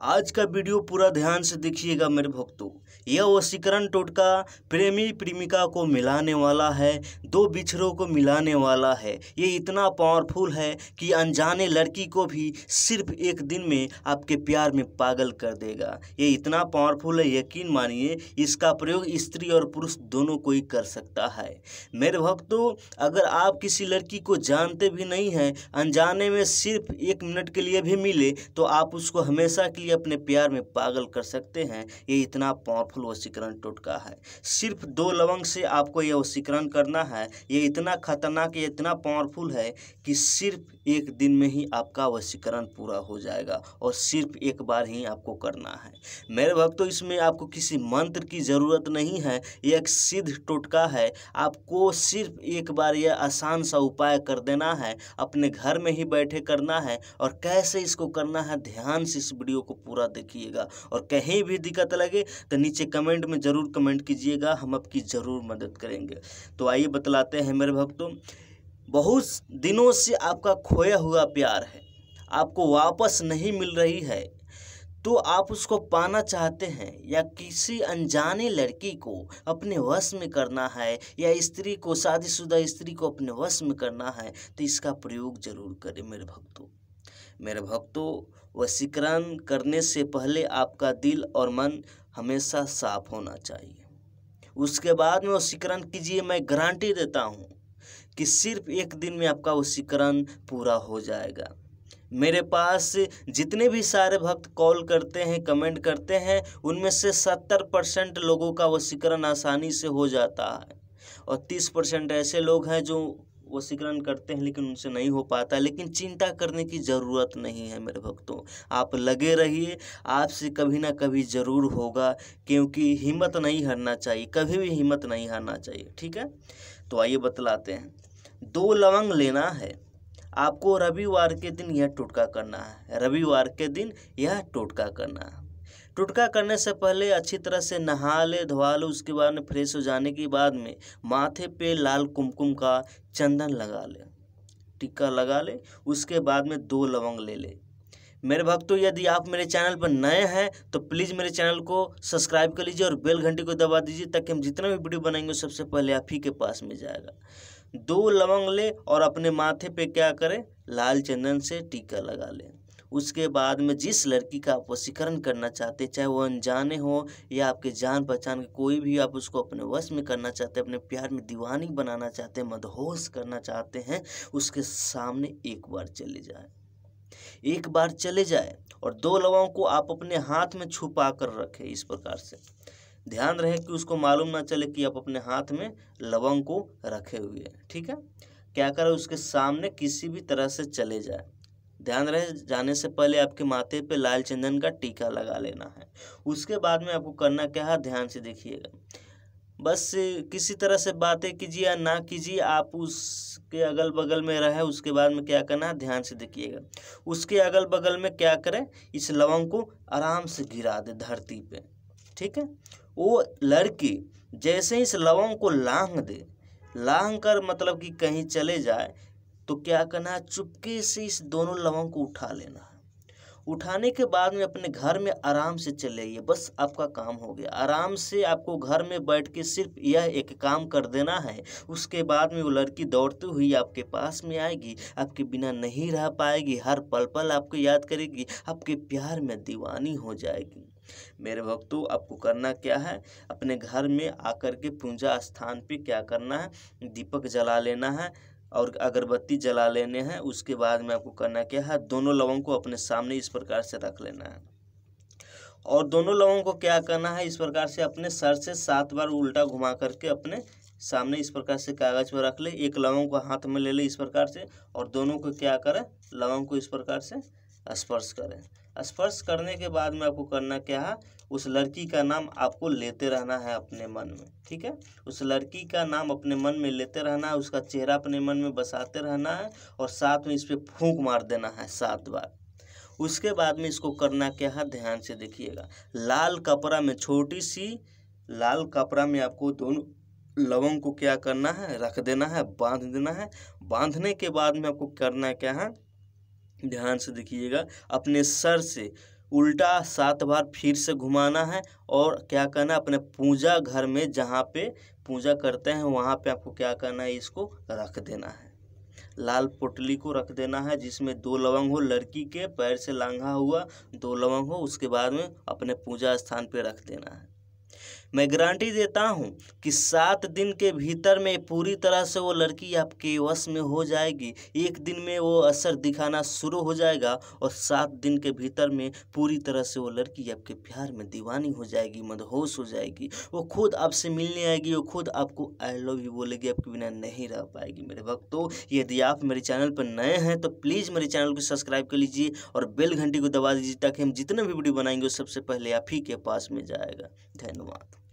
आज का वीडियो पूरा ध्यान से देखिएगा मेरे भक्तों। यह वशीकरण टोटका प्रेमी प्रेमिका को मिलाने वाला है, दो बिछड़ों को मिलाने वाला है। ये इतना पावरफुल है कि अनजाने लड़की को भी सिर्फ़ एक दिन में आपके प्यार में पागल कर देगा। ये इतना पावरफुल है, यकीन मानिए, इसका प्रयोग स्त्री और पुरुष दोनों को ही कर सकता है। मेरे भक्तों, अगर आप किसी लड़की को जानते भी नहीं हैं, अनजाने में सिर्फ़ एक मिनट के लिए भी मिले तो आप उसको हमेशा के लिए अपने प्यार में पागल कर सकते हैं, ये इतना पावरफुल वशीकरण टोटका है। सिर्फ़ दो लवंग से आपको यह वशीकरण करना है, ये इतना खतरनाक, ये इतना पावरफुल है कि सिर्फ़ एक दिन में ही आपका वशीकरण पूरा हो जाएगा और सिर्फ़ एक बार ही आपको करना है। मेरे भक्तों, इसमें आपको किसी मंत्र की ज़रूरत नहीं है यह एक सिद्ध टोटका है। आपको सिर्फ़ एक बार यह आसान सा उपाय कर देना है, अपने घर में ही बैठे करना है और कैसे इसको करना है, ध्यान से इस वीडियो को पूरा देखिएगा। और कहीं भी दिक्कत लगे तो नीचे कमेंट में ज़रूर कमेंट कीजिएगा, हम आपकी ज़रूर मदद करेंगे। तो आइए बतलाते हैं मेरे भक्तों, बहुत दिनों से आपका खोया हुआ प्यार है, आपको वापस नहीं मिल रही है तो आप उसको पाना चाहते हैं या किसी अनजाने लड़की को अपने वश में करना है या स्त्री को, शादीशुदा स्त्री को अपने वश में करना है तो इसका प्रयोग ज़रूर करें मेरे भक्तों। मेरे भक्तों वशीकरण करने से पहले आपका दिल और मन हमेशा साफ़ होना चाहिए। उसके बाद में वशीकरण कीजिए, मैं गारंटी देता हूँ कि सिर्फ़ एक दिन में आपका वशीकरण पूरा हो जाएगा। मेरे पास जितने भी सारे भक्त कॉल करते हैं, कमेंट करते हैं, उनमें से सत्तर परसेंट लोगों का वशीकरण आसानी से हो जाता है। और तीस परसेंट ऐसे लोग हैं जो वशीकरण करते हैं, लेकिन उनसे नहीं हो पाता लेकिन चिंता करने की ज़रूरत नहीं है मेरे भक्तों। आप लगे रहिए, आपसे कभी ना कभी ज़रूर होगा, क्योंकि हिम्मत नहीं हारना चाहिए, कभी भी हिम्मत नहीं हारना चाहिए, ठीक है? तो आइए बतलाते हैं। दो लवंग लेना है, आपको रविवार के दिन यह टोटका करना है। रविवार के दिन यह टोटका करना है। टुटका करने से पहले अच्छी तरह से नहा ले धोवा ले, उसके बाद में फ्रेश हो जाने के बाद में माथे पे लाल कुमकुम का चंदन लगा ले टिक्का लगा ले, उसके बाद में दो लवंग ले ले। मेरे भक्तों, यदि आप मेरे चैनल पर नए हैं तो प्लीज़ मेरे चैनल को सब्सक्राइब कर लीजिए और बेल घंटी को दबा दीजिए ताकि हम जितना भी वीडियो बनाएँगे सबसे पहले आप ही के पास में जाएगा। दो लवंग ले और अपने माथे पे क्या करें? लाल चंदन से टीका लगा लें। उसके बाद में जिस लड़की का आप वशीकरण करना चाहते हैं, चाहे वो अनजाने हो या आपके जान पहचान के कोई भी आप उसको अपने वश में करना चाहते हैं, अपने प्यार में दीवानी बनाना चाहते हैं, मदहोश करना चाहते हैं, उसके सामने एक बार चले जाए। एक बार चले जाए और दो लवाओं को आप अपने हाथ में छुपा कर रखें इस प्रकार से। ध्यान रहे कि उसको मालूम ना चले कि आप अपने हाथ में लवंग को रखे हुए हैं, ठीक है? क्या करें, उसके सामने किसी भी तरह से चले जाए। ध्यान रहे, जाने से पहले आपके माथे पे लाल चंदन का टीका लगा लेना है। उसके बाद में आपको करना क्या है, ध्यान से देखिएगा। बस किसी तरह से बातें कीजिए या ना कीजिए, आप उसके अगल बगल में रहे, उसके बाद में क्या करना है, ध्यान से देखिएगा। उसके अगल बगल में क्या करें, इस लवंग को आराम से गिरा दे धरती पे, ठीक है? वो लड़की जैसे इस लवंग को लांग दे लांग कर मतलब कि कहीं चले जाए तो क्या करना है? चुपके से इस दोनों लवंग को उठा लेना है। उठाने के बाद में अपने घर में आराम से चले आइए, बस आपका काम हो गया। आराम से आपको घर में बैठ के सिर्फ़ यह एक काम कर देना है। उसके बाद में वो लड़की दौड़ती हुई आपके पास में आएगी। आपके बिना नहीं रह पाएगी, हर पल पल आपको याद करेगी, आपके प्यार में दीवानी हो जाएगी। मेरे भक्तों, आपको करना क्या है? अपने घर में आकर के पूजा स्थान पे क्या करना है? दीपक जला लेना है। और अगरबत्ती जला लेने हैं, उसके बाद में आपको करना क्या है, दोनों लवंग को अपने सामने इस प्रकार से रख लेना है। और दोनों लवंग को क्या करना है, इस प्रकार से अपने सर से सात बार उल्टा घुमा करके अपने सामने इस प्रकार से कागज़ पर रख ले, एक लवंग को हाथ में ले ले इस प्रकार से, और दोनों को क्या करें, लवंग को इस प्रकार से स्पर्श करें। स्पर्श करने के बाद में आपको करना क्या है उस लड़की का नाम आपको लेते रहना है अपने मन में, ठीक है? उस लड़की का नाम अपने मन में लेते रहना है, उसका चेहरा अपने मन में बसाते रहना है और साथ में इस पर फूंक मार देना है सात बार। उसके बाद में इसको करना क्या है? ध्यान से देखिएगा। लाल कपड़ा में छोटी सी, लाल कपड़ा में आपको दोनों लवंग को क्या करना है? रख देना है, बाँध देना है। बांधने के बाद में आपको करना क्या है? ध्यान से देखिएगा, अपने सर से उल्टा सात बार फिर से घुमाना है और क्या करना है, अपने पूजा घर में जहाँ पे पूजा करते हैं, वहाँ पे आपको क्या करना है, इसको रख देना है। लाल पोटली को रख देना है, जिसमें दो लवंग हो, लड़की के पैर से लांघा हुआ दो लवंग हो, उसके बाद में अपने पूजा स्थान पे रख देना है। मैं गारंटी देता हूँ कि सात दिन के भीतर में पूरी तरह से वो लड़की आपके वश में हो जाएगी। एक दिन में वो असर दिखाना शुरू हो जाएगा और सात दिन के भीतर में पूरी तरह से वो लड़की आपके प्यार में दीवानी हो जाएगी मदहोश हो जाएगी। वो खुद आपसे मिलने आएगी, वो खुद आपको आई लव यू बोलेगी, आपके बिना नहीं रह पाएगी। मेरे भक्तों, यदि आप मेरे चैनल पर नए हैं तो प्लीज़ मेरे चैनल को सब्सक्राइब कर लीजिए और बेल घंटी को दबा दीजिए ताकि हम जितने भी वीडियो बनाएँगे सबसे पहले आप ही के पास में जाएगा। धन्यवाद।